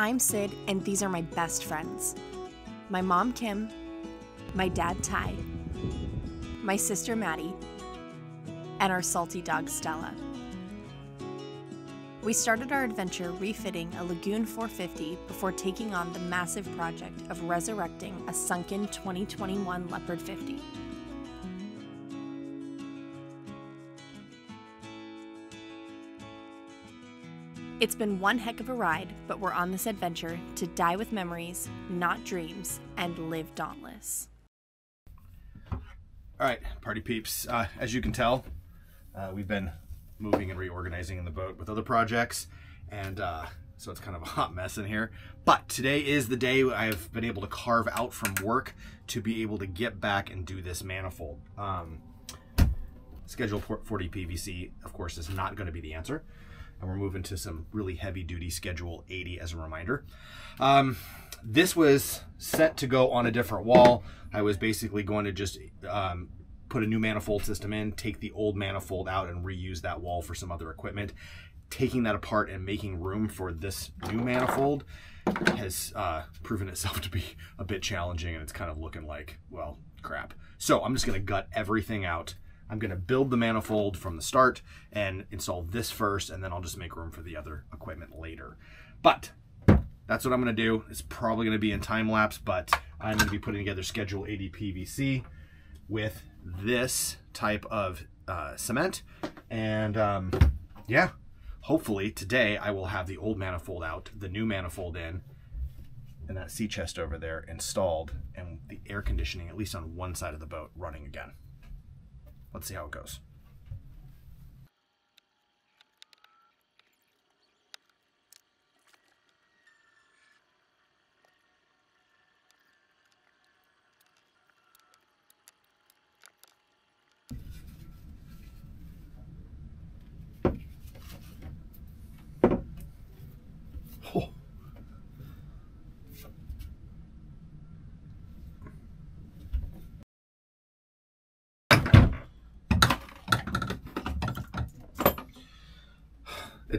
I'm Sid, and these are my best friends. My mom, Kim, my dad, Ty, my sister, Maddie, and our salty dog, Stella. We started our adventure refitting a Lagoon 450 before taking on the massive project of resurrecting a sunken 2021 Leopard 50. It's been one heck of a ride, but we're on this adventure to die with memories, not dreams, and live dauntless. All right, party peeps. Uh, as you can tell, uh, we've been moving and reorganizing in the boat with other projects, and uh, so it's kind of a hot mess in here. But today is the day I've been able to carve out from work to be able to get back and do this manifold. Um, schedule 40 PVC, of course, is not going to be the answer and we're moving to some really heavy duty schedule 80 as a reminder. Um, this was set to go on a different wall. I was basically going to just um, put a new manifold system in, take the old manifold out and reuse that wall for some other equipment. Taking that apart and making room for this new manifold has uh, proven itself to be a bit challenging and it's kind of looking like, well, crap. So I'm just gonna gut everything out I'm going to build the manifold from the start and install this first, and then I'll just make room for the other equipment later. But that's what I'm going to do. It's probably going to be in time lapse, but I'm going to be putting together Schedule 80 PVC with this type of uh, cement. And um, yeah, hopefully today I will have the old manifold out, the new manifold in, and that sea chest over there installed, and the air conditioning, at least on one side of the boat, running again. Let's see how it goes.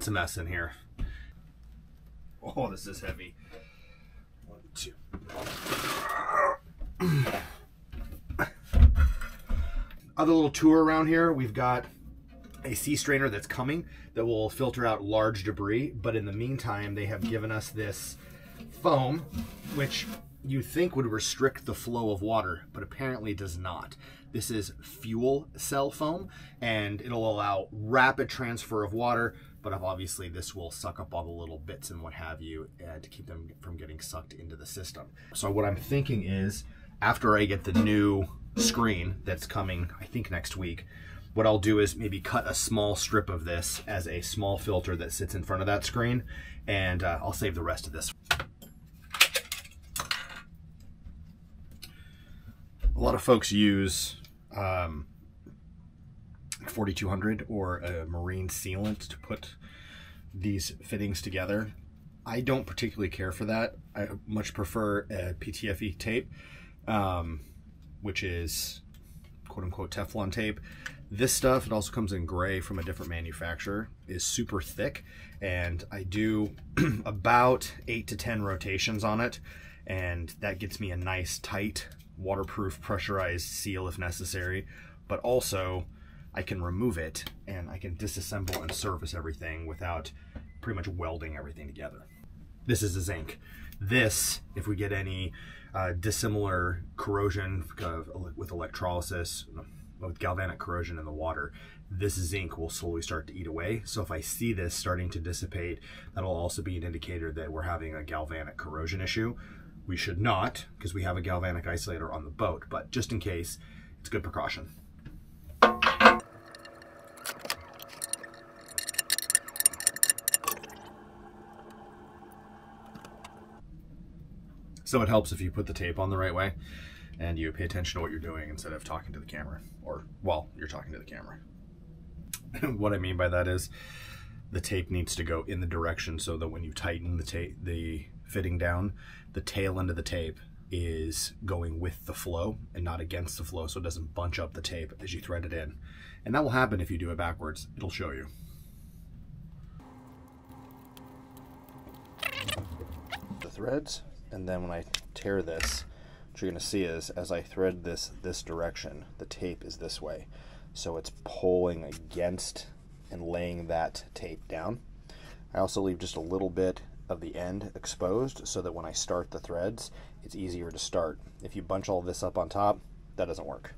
It's a mess in here. Oh, this is heavy. One, two. Other little tour around here, we've got a sea strainer that's coming that will filter out large debris. But in the meantime, they have given us this foam, which you think would restrict the flow of water, but apparently does not. This is fuel cell foam, and it'll allow rapid transfer of water but obviously this will suck up all the little bits and what have you uh, to keep them from getting sucked into the system. So what I'm thinking is after I get the new screen that's coming, I think next week, what I'll do is maybe cut a small strip of this as a small filter that sits in front of that screen and uh, I'll save the rest of this. A lot of folks use um, 4200 or a marine sealant to put these fittings together. I don't particularly care for that. I much prefer a PTFE tape, um, which is quote unquote Teflon tape. This stuff, it also comes in gray from a different manufacturer, is super thick. And I do about eight to 10 rotations on it. And that gets me a nice, tight, waterproof, pressurized seal if necessary. But also, I can remove it and I can disassemble and service everything without pretty much welding everything together. This is a zinc. This, if we get any uh, dissimilar corrosion with electrolysis, with galvanic corrosion in the water, this zinc will slowly start to eat away. So if I see this starting to dissipate, that'll also be an indicator that we're having a galvanic corrosion issue. We should not, because we have a galvanic isolator on the boat, but just in case, it's good precaution. So it helps if you put the tape on the right way and you pay attention to what you're doing instead of talking to the camera or while you're talking to the camera. what I mean by that is the tape needs to go in the direction so that when you tighten the tape, the fitting down, the tail end of the tape is going with the flow and not against the flow so it doesn't bunch up the tape as you thread it in. And that will happen if you do it backwards. It'll show you. The threads, and then when I tear this, what you're going to see is as I thread this this direction, the tape is this way. So it's pulling against and laying that tape down. I also leave just a little bit of the end exposed so that when I start the threads, it's easier to start. If you bunch all this up on top, that doesn't work.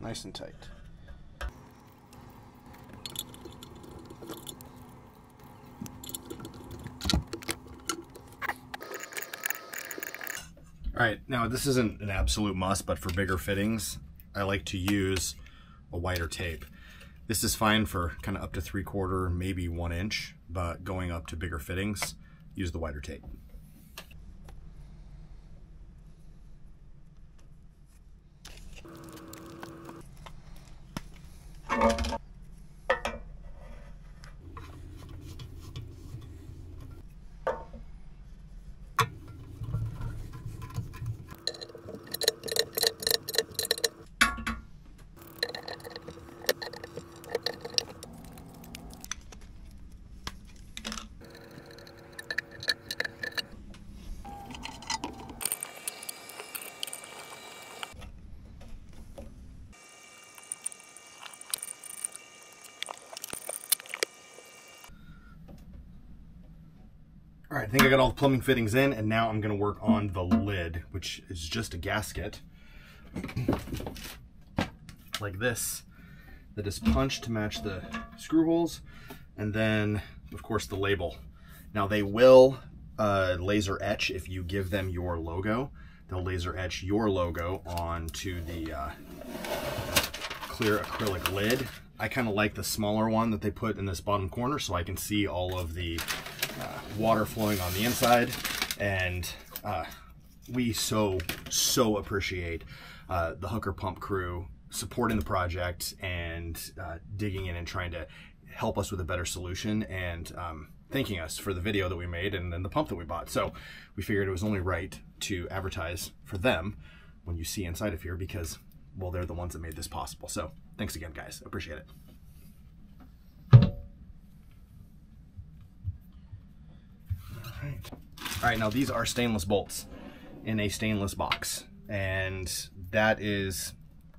Nice and tight. Now this isn't an absolute must, but for bigger fittings, I like to use a wider tape. This is fine for kind of up to three quarter, maybe one inch, but going up to bigger fittings, use the wider tape. All right, I think I got all the plumbing fittings in, and now I'm gonna work on the lid, which is just a gasket, like this, that is punched to match the screw holes, and then, of course, the label. Now, they will uh, laser etch if you give them your logo. They'll laser etch your logo onto the uh, clear acrylic lid. I kind of like the smaller one that they put in this bottom corner so I can see all of the uh, water flowing on the inside and uh, we so so appreciate uh, the hooker pump crew supporting the project and uh, digging in and trying to help us with a better solution and um, thanking us for the video that we made and then the pump that we bought. So we figured it was only right to advertise for them when you see inside of here because well they're the ones that made this possible. So thanks again guys. Appreciate it All right, now these are stainless bolts in a stainless box, and that is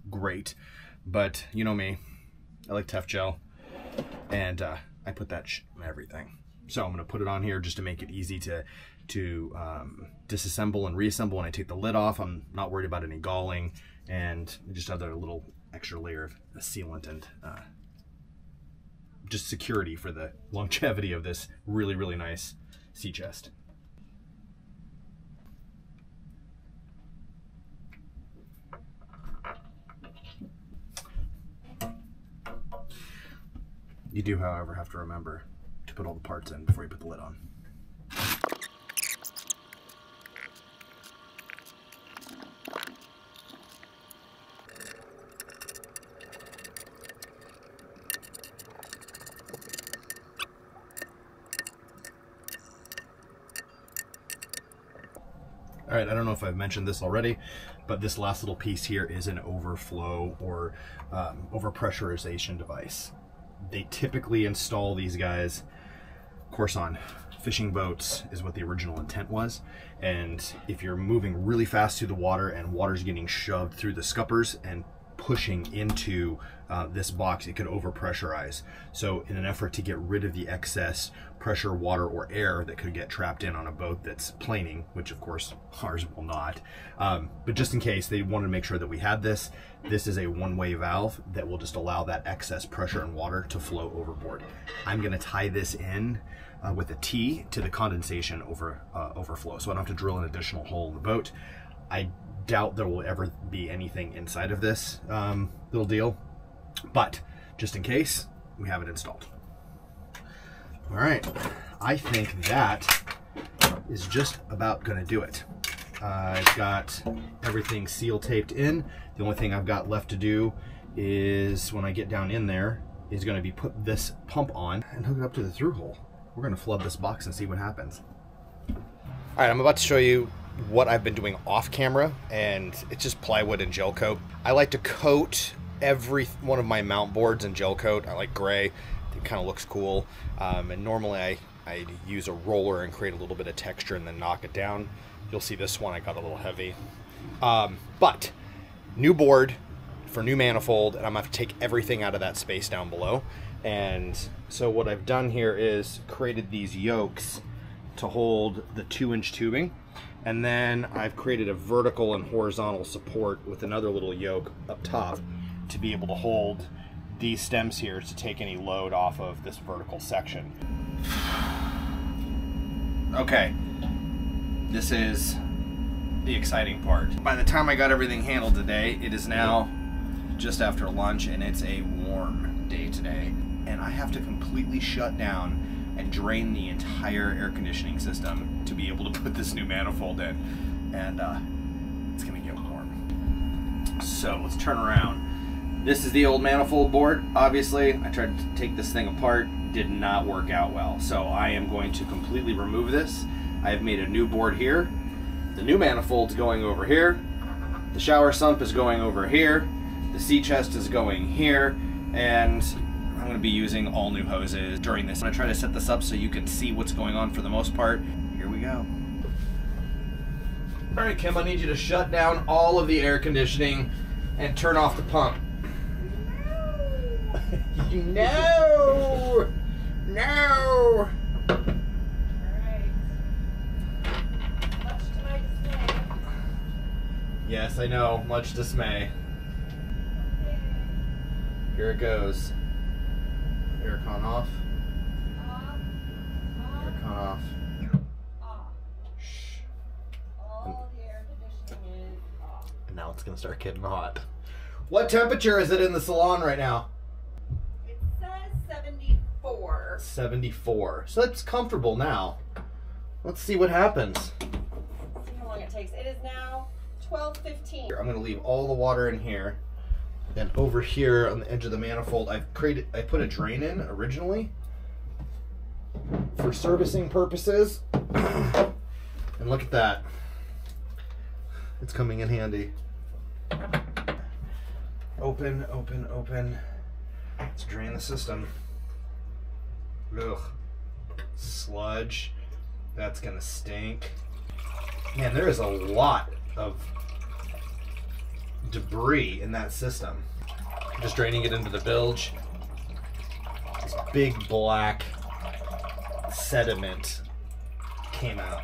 great. But you know me, I like Tef-Gel, and uh, I put that in everything. So I'm gonna put it on here just to make it easy to to um, disassemble and reassemble when I take the lid off. I'm not worried about any galling, and just another little extra layer of sealant and uh, just security for the longevity of this really, really nice sea chest. You do, however, have to remember to put all the parts in before you put the lid on. All right, I don't know if I've mentioned this already, but this last little piece here is an overflow or um, overpressurization device. They typically install these guys, of course, on fishing boats is what the original intent was. And if you're moving really fast through the water and water's getting shoved through the scuppers and pushing into uh, this box, it could overpressurize. So in an effort to get rid of the excess pressure, water, or air that could get trapped in on a boat that's planing, which of course ours will not, um, but just in case they wanted to make sure that we had this, this is a one-way valve that will just allow that excess pressure and water to flow overboard. I'm gonna tie this in uh, with a T to the condensation over uh, overflow, so I don't have to drill an additional hole in the boat. I doubt there will ever be anything inside of this um, little deal, but just in case, we have it installed. All right, I think that is just about gonna do it. Uh, I've got everything seal taped in. The only thing I've got left to do is when I get down in there is gonna be put this pump on and hook it up to the through hole. We're gonna flood this box and see what happens. All right, I'm about to show you what I've been doing off camera, and it's just plywood and gel coat. I like to coat every one of my mount boards in gel coat. I like gray. It kind of looks cool. Um, and normally I, I use a roller and create a little bit of texture and then knock it down. You'll see this one I got a little heavy. Um, but new board for new manifold, and I'm gonna have to take everything out of that space down below. And so what I've done here is created these yokes to hold the two inch tubing. And then I've created a vertical and horizontal support with another little yoke up top to be able to hold these stems here to take any load off of this vertical section. Okay, this is the exciting part. By the time I got everything handled today, it is now just after lunch and it's a warm day today. And I have to completely shut down and drain the entire air conditioning system to be able to put this new manifold in. And uh, it's gonna get warm. So let's turn around. This is the old manifold board. Obviously, I tried to take this thing apart, did not work out well. So I am going to completely remove this. I have made a new board here. The new manifold's going over here. The shower sump is going over here. The sea chest is going here. And I'm going to be using all new hoses during this. I'm going to try to set this up so you can see what's going on for the most part. Here we go. All right, Kim, I need you to shut down all of the air conditioning and turn off the pump. no! No! Yes, I know. Much dismay. Here it goes. Aircon off. Aircon off. Shh. All the air conditioning is off. And now it's gonna start getting hot. What temperature is it in the salon right now? It says 74. 74. So that's comfortable now. Let's see what happens. See how long it takes. It is now 12:15. I'm gonna leave all the water in here. And over here on the edge of the manifold, I've created, I put a drain in originally for servicing purposes. and look at that. It's coming in handy. Open, open, open. Let's drain the system. Ugh. Sludge. That's gonna stink. Man, there is a lot of debris in that system. Just draining it into the bilge. This big black sediment came out.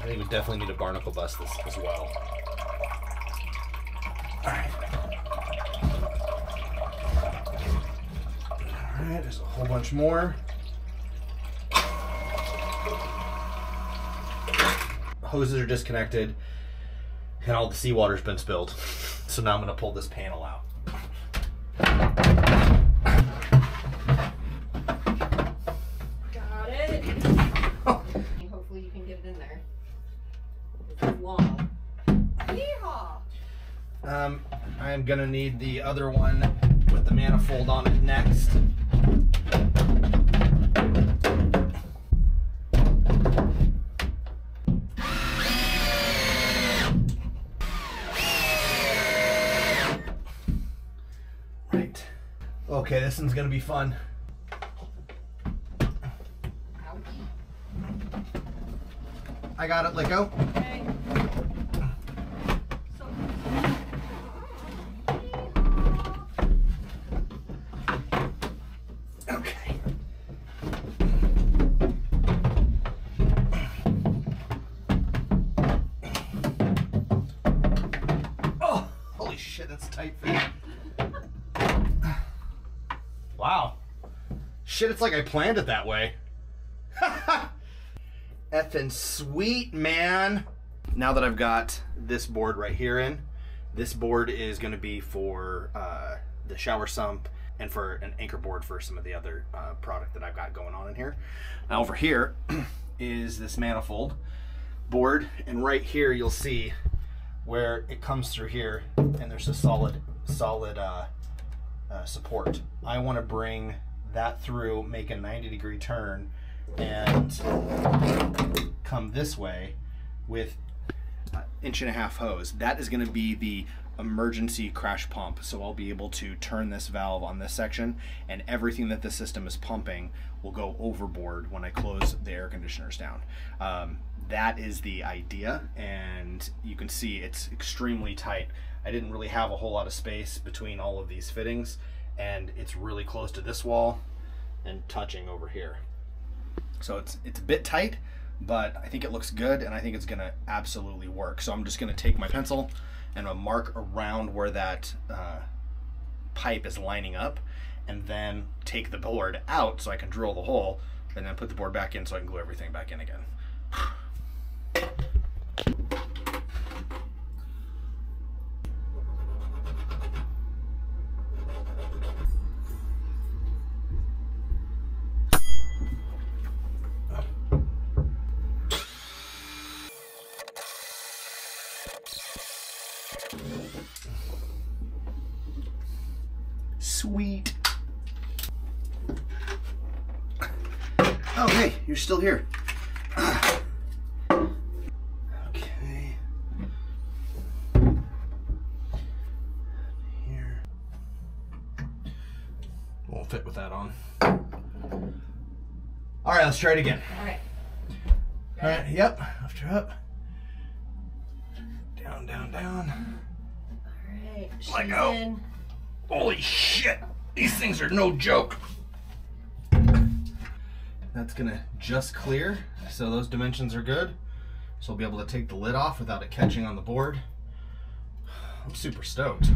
I think we definitely need a barnacle bust this as well. Alright. Alright, there's a whole bunch more. Hoses are disconnected and all the seawater's been spilled. So now I'm gonna pull this panel out. Got it. Hopefully you can get it in there. It's long. Yeehaw! Um, I'm gonna need the other one with the manifold on it next. Okay, this one's gonna be fun. Ouch. I got it, let Shit, it's like I planned it that way. Effing sweet, man. Now that I've got this board right here in, this board is going to be for uh, the shower sump and for an anchor board for some of the other uh, product that I've got going on in here. Now over here is this manifold board, and right here you'll see where it comes through here, and there's a solid, solid uh, uh, support. I want to bring that through, make a 90 degree turn, and come this way with inch and a half hose. That is going to be the emergency crash pump. So I'll be able to turn this valve on this section and everything that the system is pumping will go overboard when I close the air conditioners down. Um, that is the idea and you can see it's extremely tight. I didn't really have a whole lot of space between all of these fittings and it's really close to this wall and touching over here. So it's it's a bit tight, but I think it looks good and I think it's gonna absolutely work. So I'm just gonna take my pencil and a mark around where that uh, pipe is lining up and then take the board out so I can drill the hole and then put the board back in so I can glue everything back in again. you're still here. Okay. Here. Won't fit with that on. All right, let's try it again. All right. All right, yep, lift her up. Down, down, down. All right. She's Let go. in. Holy shit! These things are no joke. That's gonna just clear, so those dimensions are good. So I'll be able to take the lid off without it catching on the board. I'm super stoked.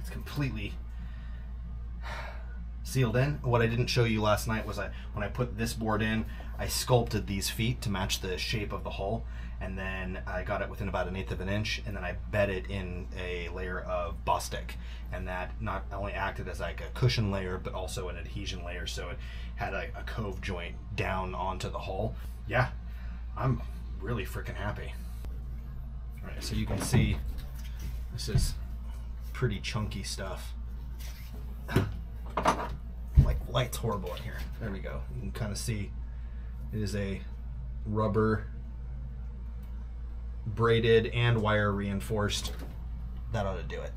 It's completely sealed in. What I didn't show you last night was I when I put this board in, I sculpted these feet to match the shape of the hull, and then I got it within about an eighth of an inch, and then I bed it in a layer of Bostik, and that not only acted as like a cushion layer, but also an adhesion layer, so it had a, a cove joint down onto the hull. Yeah, I'm really freaking happy. All right, so you can see this is pretty chunky stuff. Like light's horrible in here. There we go. You can kind of see it is a rubber braided and wire reinforced. That ought to do it.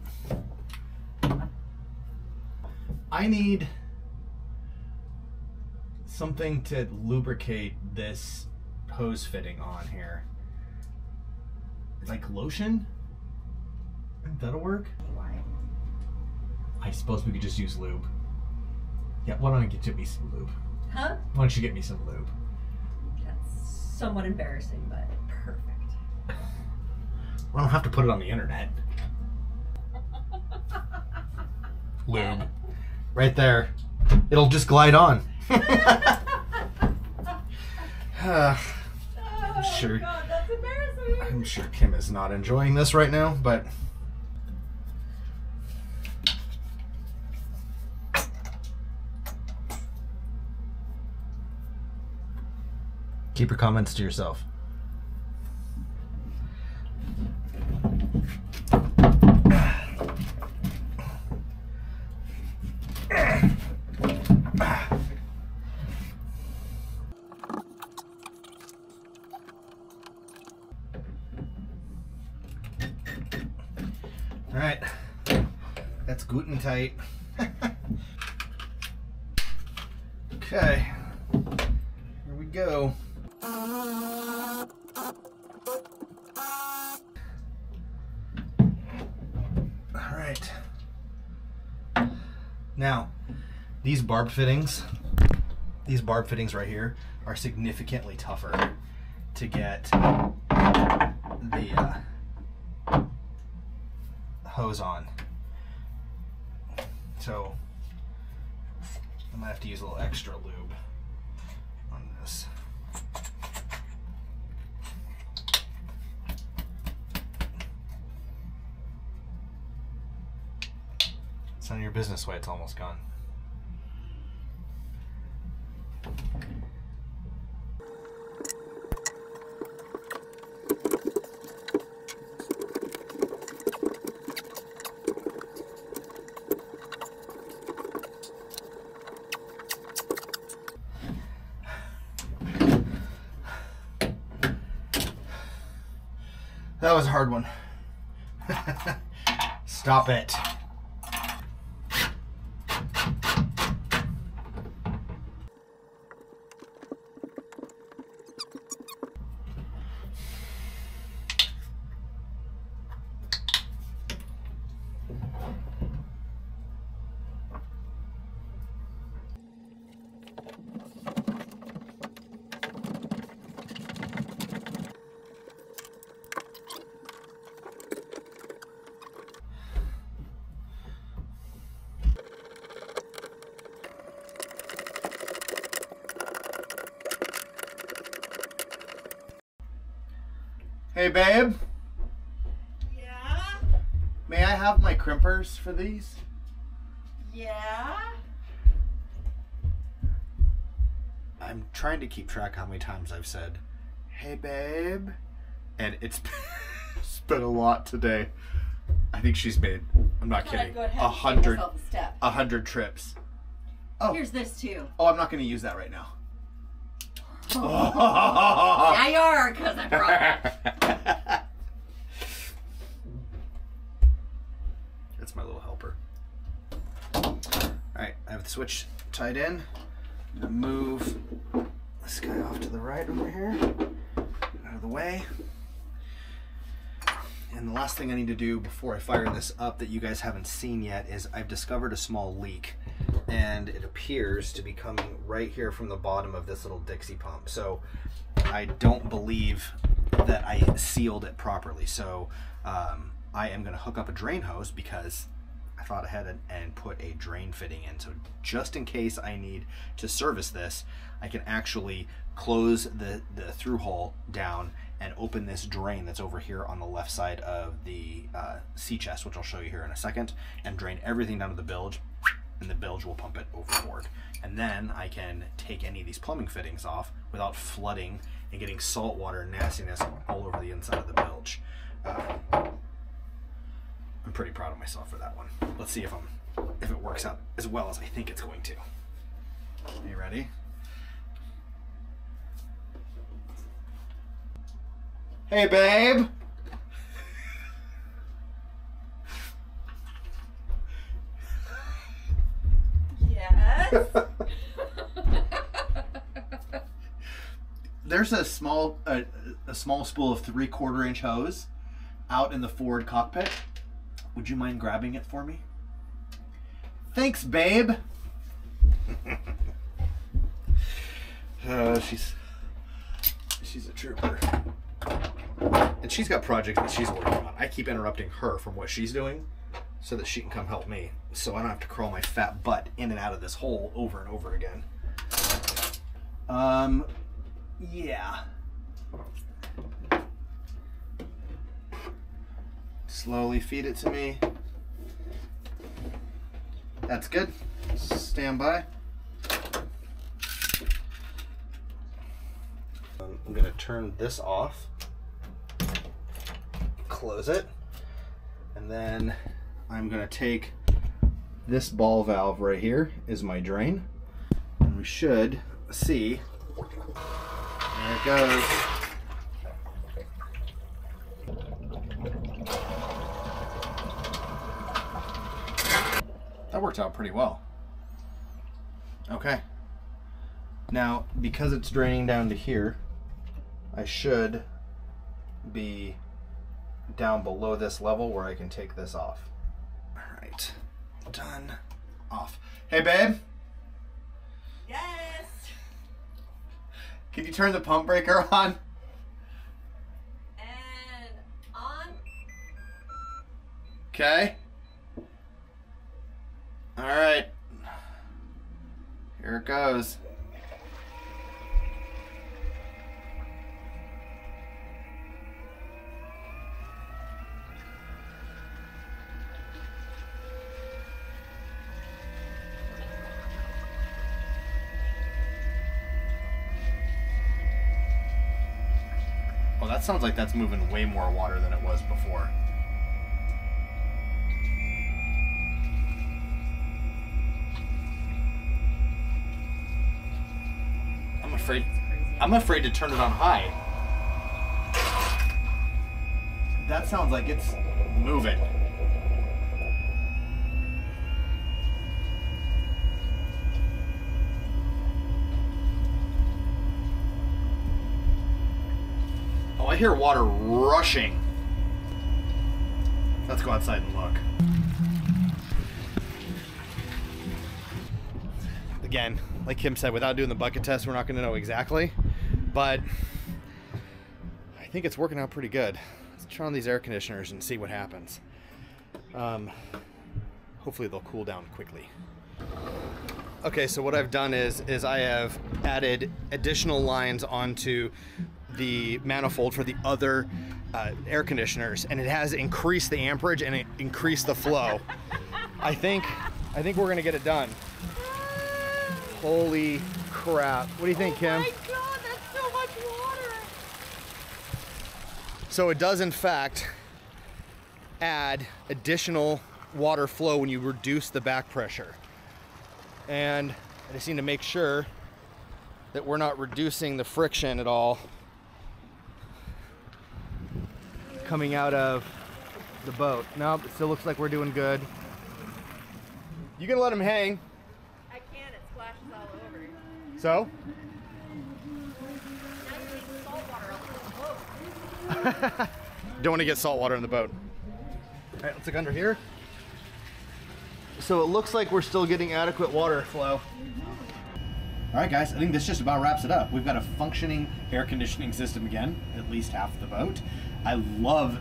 I need something to lubricate this hose fitting on here. Like lotion? That'll work? I suppose we could just use lube. Yeah, why don't I get me some lube? Huh? Why don't you get me some lube? That's somewhat embarrassing, but perfect. Well, I don't have to put it on the internet. Lube. Right there. It'll just glide on. Uh, Oh Sure. God, that's embarrassing. I'm sure Kim is not enjoying this right now, but. Keep your comments to yourself. Barb fittings, these barb fittings right here are significantly tougher to get the uh, hose on. So I might have to use a little extra lube on this. It's none of your business why it's almost gone. Was a hard one. Stop it. Hey, babe. Yeah? May I have my crimpers for these? Yeah? I'm trying to keep track how many times I've said, "Hey, babe," and it's it's been a lot today. I think she's made. I'm not kidding. A hundred, myself a step. a hundred trips. Oh. Here's this too. Oh, I'm not going to use that right now. Now you are, because I brought it. That's my little helper. Alright, I have the switch tied in. Move this guy off to the right over here. Out of the way. And the last thing I need to do before I fire this up that you guys haven't seen yet is I've discovered a small leak. And it appears to be coming right here from the bottom of this little Dixie pump. So I don't believe that I sealed it properly. So um, I am going to hook up a drain hose because I thought ahead and, and put a drain fitting in. So just in case I need to service this, I can actually close the, the through hole down and open this drain that's over here on the left side of the uh, sea chest, which I'll show you here in a second, and drain everything down to the bilge, and the bilge will pump it overboard. And then I can take any of these plumbing fittings off without flooding and getting salt water nastiness all over the inside of the bilge. Uh, I'm pretty proud of myself for that one. Let's see if I'm if it works out as well as I think it's going to. Are you ready? Hey babe. There's a small a, a small spool of three quarter inch hose out in the forward cockpit. Would you mind grabbing it for me? Thanks, babe. uh, she's she's a trooper, and she's got projects that she's working on. I keep interrupting her from what she's doing so that she can come help me, so I don't have to crawl my fat butt in and out of this hole over and over again. Um, yeah. Slowly feed it to me. That's good. Stand by. Um, I'm gonna turn this off. Close it. And then I'm gonna take this ball valve right here is my drain. And we should see. There it goes. That worked out pretty well. Okay. Now, because it's draining down to here, I should be down below this level where I can take this off. Right, done. Off. Hey, babe, yes. can you turn the pump breaker on? And on. Okay. All right. Here it goes. Sounds like that's moving way more water than it was before. I'm afraid. I'm afraid to turn it on high. that sounds like it's moving. Oh, I hear water rushing. Let's go outside and look. Again, like Kim said, without doing the bucket test, we're not going to know exactly. But I think it's working out pretty good. Let's turn on these air conditioners and see what happens. Um, hopefully they'll cool down quickly. Okay, so what I've done is is I have added additional lines onto the manifold for the other uh, air conditioners, and it has increased the amperage and it increased the flow. I think I think we're gonna get it done. Holy crap! What do you think, Kim? Oh my god, so. So it does in fact add additional water flow when you reduce the back pressure. And I just need to make sure that we're not reducing the friction at all coming out of the boat. Nope, it still looks like we're doing good. You can let him hang. I can, it splashes all over. So? Now you need salt water on the boat. Don't want to get salt water in the boat. All right, let's look under here. So it looks like we're still getting adequate water flow. All right, guys, I think this just about wraps it up. We've got a functioning air conditioning system again, at least half the boat. I love,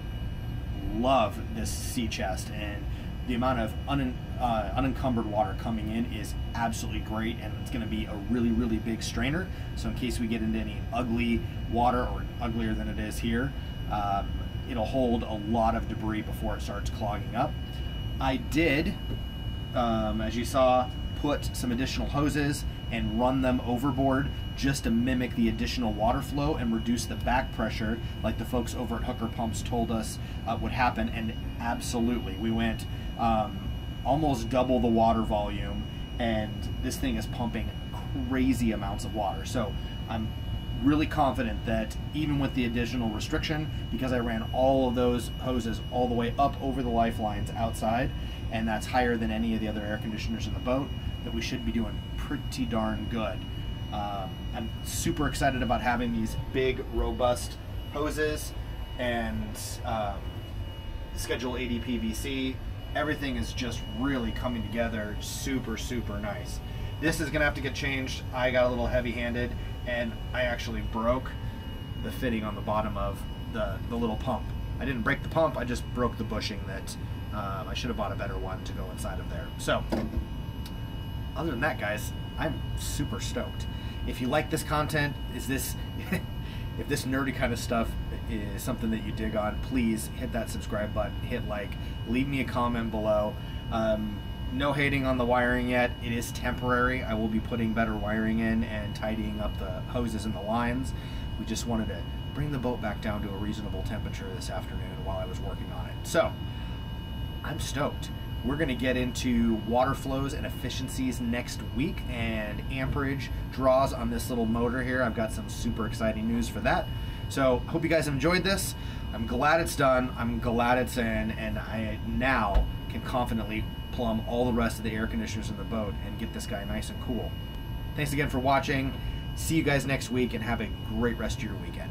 love this sea chest, and the amount of un, uh, unencumbered water coming in is absolutely great, and it's going to be a really, really big strainer. So in case we get into any ugly water, or uglier than it is here, um, it'll hold a lot of debris before it starts clogging up. I did um, as you saw, put some additional hoses and run them overboard just to mimic the additional water flow and reduce the back pressure, like the folks over at Hooker Pumps told us uh, would happen. And absolutely, we went um, almost double the water volume, and this thing is pumping crazy amounts of water. So I'm really confident that even with the additional restriction, because I ran all of those hoses all the way up over the lifelines outside, and that's higher than any of the other air conditioners in the boat, that we should be doing pretty darn good. Um, I'm super excited about having these big, robust hoses and um, Schedule 80 PVC. Everything is just really coming together super, super nice. This is gonna have to get changed. I got a little heavy-handed and I actually broke the fitting on the bottom of the, the little pump. I didn't break the pump, I just broke the bushing that um, I should have bought a better one to go inside of there. So, other than that, guys, I'm super stoked. If you like this content, is this if this nerdy kind of stuff is something that you dig on, please hit that subscribe button, hit like, leave me a comment below. Um, no hating on the wiring yet. It is temporary. I will be putting better wiring in and tidying up the hoses and the lines. We just wanted to bring the boat back down to a reasonable temperature this afternoon while I was working on it. So, I'm stoked. We're going to get into water flows and efficiencies next week and amperage draws on this little motor here. I've got some super exciting news for that. So, hope you guys enjoyed this. I'm glad it's done. I'm glad it's in, and I now can confidently plumb all the rest of the air conditioners in the boat and get this guy nice and cool. Thanks again for watching. See you guys next week and have a great rest of your weekend.